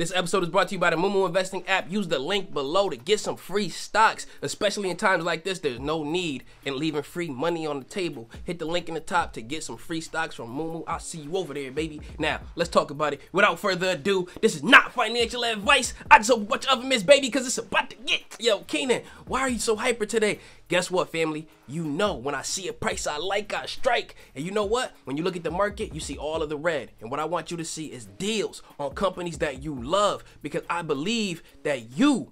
This episode is brought to you by the moomoo Investing app. Use the link below to get some free stocks, especially in times like this. There's no need in leaving free money on the table. Hit the link in the top to get some free stocks from moomoo. I'll see you over there, baby. Now, let's talk about it. Without further ado, this is not financial advice. I just hope a bunch of them is, baby, because it's about to get. Yo, Kenan, why are you so hyper today? Guess what, family? You know when I see a price I like, I strike. And you know what? When you look at the market, you see all of the red. And what I want you to see is deals on companies that you love because I believe that you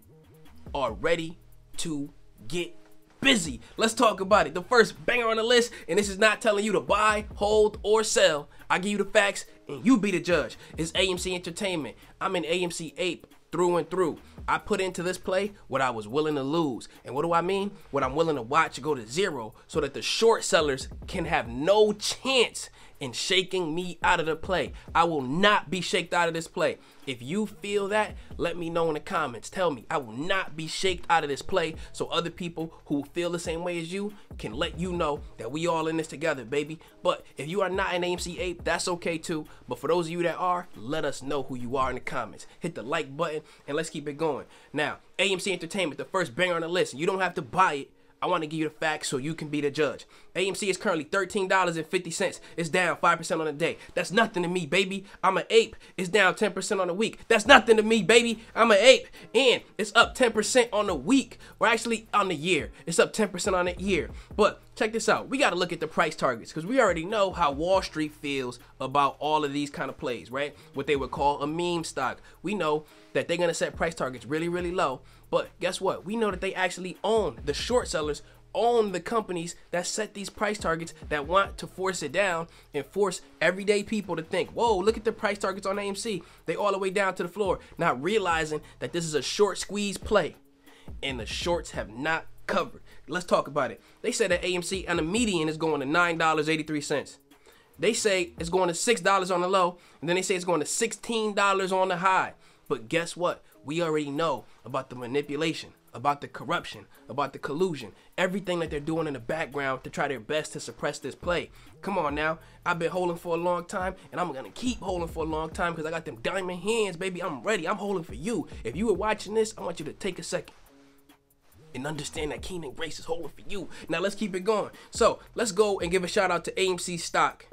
are ready to get busy. Let's talk about it. The first banger on the list, and this is not telling you to buy, hold, or sell. I give you the facts, and you be the judge. It's AMC Entertainment. I'm an AMC ape through and through. I put into this play what I was willing to lose. And what do I mean? What I'm willing to watch go to zero so that the short sellers can have no chance in shaking me out of the play. I will not be shaked out of this play. If you feel that, let me know in the comments. Tell me I will not be shaked out of this play so other people who feel the same way as you can let you know that we all in this together, baby. But if you are not an AMC ape, that's okay too. But for those of you that are, let us know who you are in the comments. Hit the like button and let's keep it going. Now, AMC Entertainment, the first banger on the list. You don't have to buy it I want to give you the facts so you can be the judge. AMC is currently $13.50. It's down 5% on the day. That's nothing to me, baby. I'm an ape. It's down 10% on the week. That's nothing to me, baby. I'm an ape. And it's up 10% on the week. Or actually on the year. It's up 10% on the year. But check this out. We got to look at the price targets because we already know how Wall Street feels about all of these kind of plays, right? What they would call a meme stock. We know that they're going to set price targets really, really low but guess what? We know that they actually own the short sellers own the companies that set these price targets that want to force it down and force everyday people to think, whoa, look at the price targets on AMC. They all the way down to the floor, not realizing that this is a short squeeze play. And the shorts have not covered. Let's talk about it. They said that AMC on the median is going to $9.83. They say it's going to $6 on the low, and then they say it's going to $16 on the high. But guess what? we already know about the manipulation, about the corruption, about the collusion, everything that they're doing in the background to try their best to suppress this play. Come on now. I've been holding for a long time and I'm gonna keep holding for a long time because I got them diamond hands, baby. I'm ready. I'm holding for you. If you were watching this, I want you to take a second and understand that Kenan Grace is holding for you. Now let's keep it going. So let's go and give a shout out to AMC stock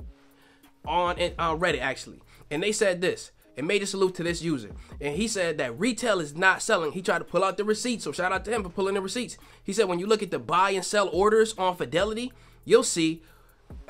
on on Reddit actually. And they said this and made a salute to this user. And he said that retail is not selling. He tried to pull out the receipts, so shout out to him for pulling the receipts. He said when you look at the buy and sell orders on Fidelity, you'll see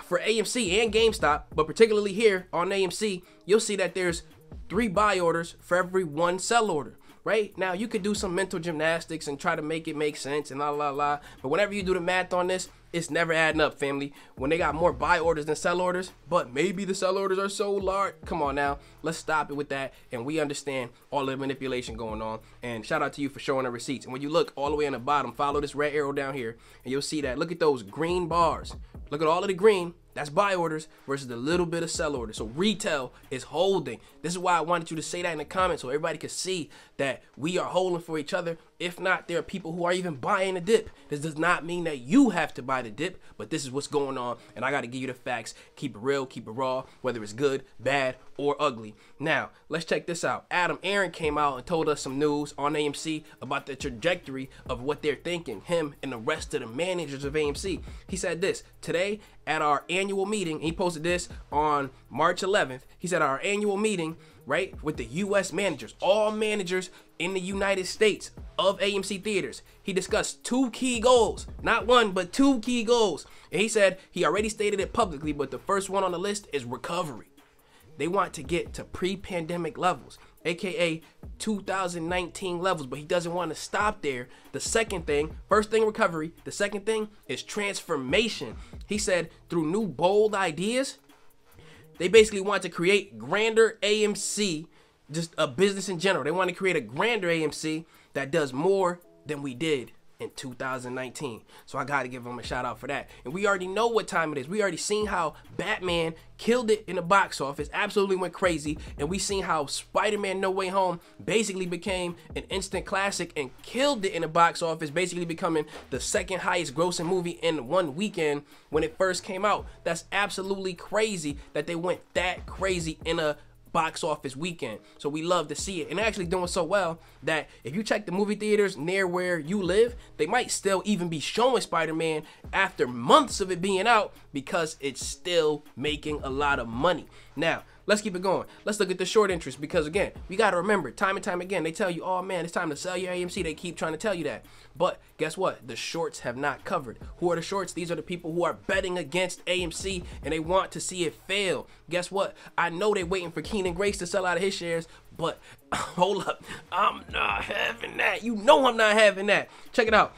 for AMC and GameStop, but particularly here on AMC, you'll see that there's three buy orders for every one sell order right? Now you could do some mental gymnastics and try to make it make sense and la la la. But whenever you do the math on this, it's never adding up, family. When they got more buy orders than sell orders, but maybe the sell orders are so large. Come on now, let's stop it with that. And we understand all the manipulation going on. And shout out to you for showing the receipts. And when you look all the way on the bottom, follow this red arrow down here, and you'll see that. Look at those green bars. Look at all of the green. That's buy orders versus the little bit of sell orders. So retail is holding. This is why I wanted you to say that in the comments so everybody could see that we are holding for each other. If not, there are people who are even buying the dip. This does not mean that you have to buy the dip, but this is what's going on. And I got to give you the facts. Keep it real, keep it raw, whether it's good, bad, or ugly. Now, let's check this out. Adam Aron came out and told us some news on AMC about the trajectory of what they're thinking, him and the rest of the managers of AMC. He said this today at our annual meeting, he posted this on March 11th. He said, Our annual meeting, right, with the U.S. managers, all managers in the United States of AMC theaters. He discussed two key goals, not one, but two key goals. And he said he already stated it publicly, but the first one on the list is recovery. They want to get to pre pandemic levels, aka 2019 levels, but he doesn't want to stop there. The second thing, first thing, recovery. The second thing is transformation. He said through new bold ideas, they basically want to create grander AMC, just a business in general. They want to create a grander AMC that does more than we did in 2019. So I got to give them a shout out for that. And we already know what time it is. We already seen how Batman killed it in the box office, absolutely went crazy. And we seen how Spider-Man No Way Home basically became an instant classic and killed it in the box office, basically becoming the second highest grossing movie in one weekend when it first came out. That's absolutely crazy that they went that crazy in a box office weekend. So we love to see it. And actually doing so well that if you check the movie theaters near where you live, they might still even be showing Spider-Man after months of it being out because it's still making a lot of money. Now, let's keep it going. Let's look at the short interest because again, we got to remember time and time again, they tell you, oh man, it's time to sell your AMC. They keep trying to tell you that. But guess what? The shorts have not covered. Who are the shorts? These are the people who are betting against AMC and they want to see it fail. Guess what? I know they're waiting for Kenan Grace to sell out of his shares, but hold up. I'm not having that. You know I'm not having that. Check it out.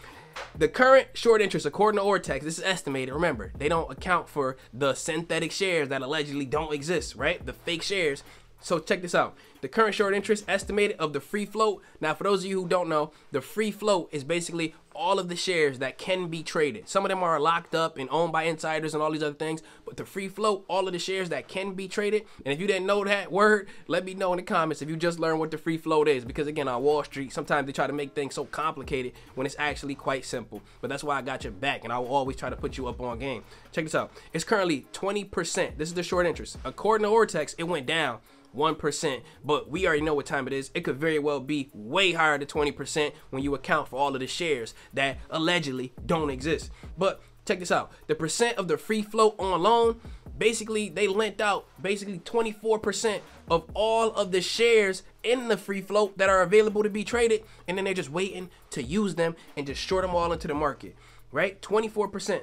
The current short interest, according to Ortex, this is estimated. Remember, they don't account for the synthetic shares that allegedly don't exist, right? The fake shares. So check this out. The current short interest estimated of the free float. Now, for those of you who don't know, the free float is basically all of the shares that can be traded. Some of them are locked up and owned by insiders and all these other things, but the free float, all of the shares that can be traded. And if you didn't know that word, let me know in the comments if you just learned what the free float is. Because again, on Wall Street, sometimes they try to make things so complicated when it's actually quite simple. But that's why I got your back, and I will always try to put you up on game. Check this out. It's currently 20%. This is the short interest. According to Ortex, it went down 1%. But we already know what time it is. It could very well be way higher than 20% when you account for all of the shares that allegedly don't exist. But check this out the percent of the free float on loan, basically, they lent out basically 24% of all of the shares in the free float that are available to be traded. And then they're just waiting to use them and just short them all into the market, right? 24%.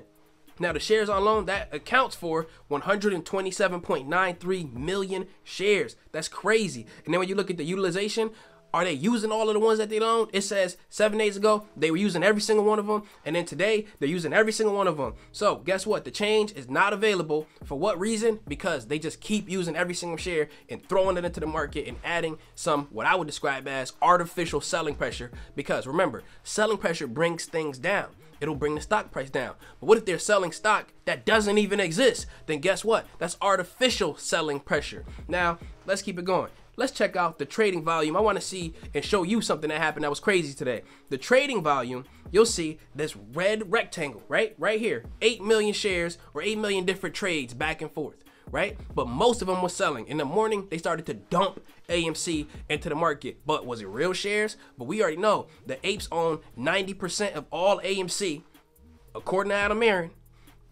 Now, the shares on loan, that accounts for 127.93 million shares. That's crazy. And then when you look at the utilization, are they using all of the ones that they loaned? It says seven days ago they were using every single one of them, and then today they're using every single one of them. So guess what? The change is not available. For what reason? Because they just keep using every single share and throwing it into the market and adding some what I would describe as artificial selling pressure. Because remember, selling pressure brings things down it'll bring the stock price down. But what if they're selling stock that doesn't even exist? Then guess what? That's artificial selling pressure. Now, let's keep it going. Let's check out the trading volume. I want to see and show you something that happened that was crazy today. The trading volume, you'll see this red rectangle, right? Right here. 8 million shares or 8 million different trades back and forth right? But most of them were selling. In the morning, they started to dump AMC into the market. But was it real shares? But we already know the apes own 90% of all AMC, according to Adam Aron.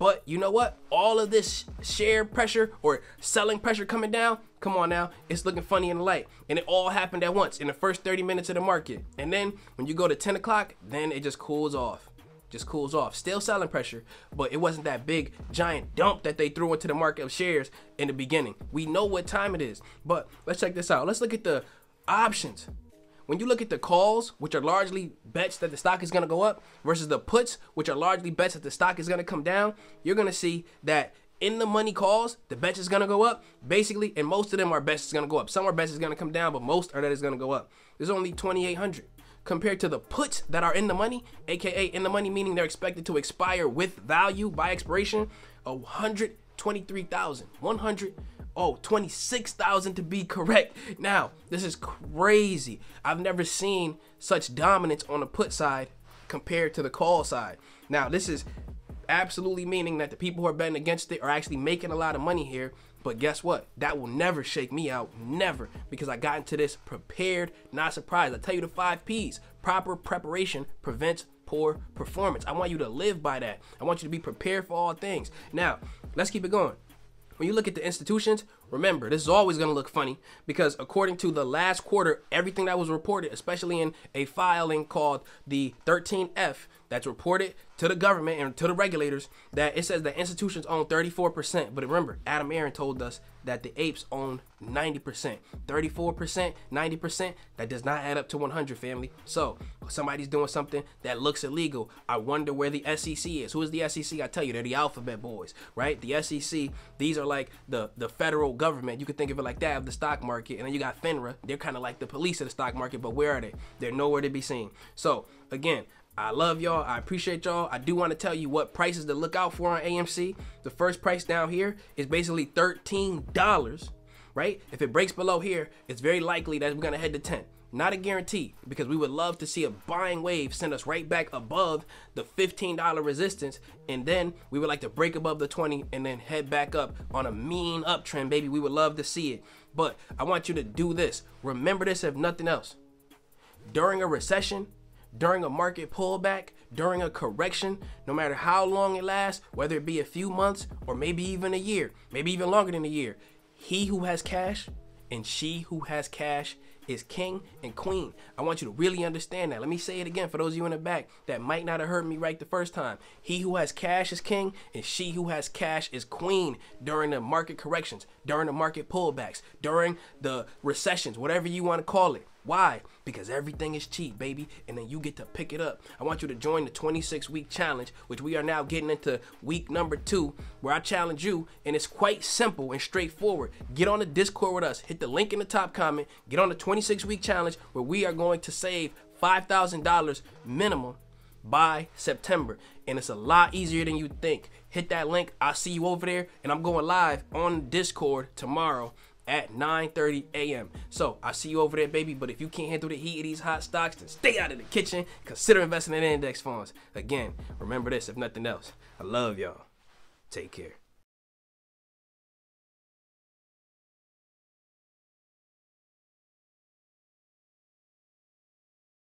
But you know what? All of this share pressure or selling pressure coming down, come on now, it's looking funny in the light. And it all happened at once in the first 30 minutes of the market. And then when you go to 10 o'clock, then it just cools off just cools off. Still selling pressure, but it wasn't that big giant dump that they threw into the market of shares in the beginning. We know what time it is, but let's check this out. Let's look at the options. When you look at the calls, which are largely bets that the stock is going to go up, versus the puts, which are largely bets that the stock is going to come down, you're going to see that in the money calls, the bets is going to go up. Basically, and most of them are bets is going to go up. Some are bets is going to come down, but most are that is going to go up. There's only 2,800 compared to the puts that are in the money, aka in the money meaning they're expected to expire with value by expiration, 123,000. 100 oh 26,000 to be correct. Now, this is crazy. I've never seen such dominance on the put side compared to the call side. Now, this is absolutely meaning that the people who are betting against it are actually making a lot of money here but guess what? That will never shake me out. Never. Because I got into this prepared, not surprised. I tell you the five P's. Proper preparation prevents poor performance. I want you to live by that. I want you to be prepared for all things. Now, let's keep it going. When you look at the institutions, remember, this is always going to look funny because according to the last quarter, everything that was reported, especially in a filing called the 13F, that's reported to the government and to the regulators that it says that institutions own 34%. But remember, Adam Aron told us that the apes own 90%. 34%, 90%, that does not add up to 100, family. So, somebody's doing something that looks illegal. I wonder where the SEC is. Who is the SEC? I tell you, they're the alphabet boys, right? The SEC, these are like the, the federal government. You could think of it like that of the stock market. And then you got FINRA. They're kind of like the police of the stock market, but where are they? They're nowhere to be seen. So, again, I love y'all. I appreciate y'all. I do want to tell you what prices to look out for on AMC. The first price down here is basically $13, right? If it breaks below here, it's very likely that we're going to head to 10. Not a guarantee, because we would love to see a buying wave send us right back above the $15 resistance, and then we would like to break above the 20 and then head back up on a mean uptrend, baby. We would love to see it. But I want you to do this. Remember this if nothing else. During a recession, during a market pullback, during a correction, no matter how long it lasts, whether it be a few months or maybe even a year, maybe even longer than a year, he who has cash and she who has cash is king and queen. I want you to really understand that. Let me say it again for those of you in the back that might not have heard me right the first time. He who has cash is king, and she who has cash is queen during the market corrections, during the market pullbacks, during the recessions, whatever you want to call it. Why? Because everything is cheap, baby, and then you get to pick it up. I want you to join the 26 week challenge, which we are now getting into week number two, where I challenge you, and it's quite simple and straightforward. Get on the Discord with us, hit the link in the top comment, get on the 26 week challenge where we are going to save $5,000 minimum by September. And it's a lot easier than you think. Hit that link. I'll see you over there. And I'm going live on Discord tomorrow at 9:30 a.m. So I see you over there, baby. But if you can't handle the heat of these hot stocks, then stay out of the kitchen. Consider investing in index funds. Again, remember this, if nothing else. I love y'all. Take care.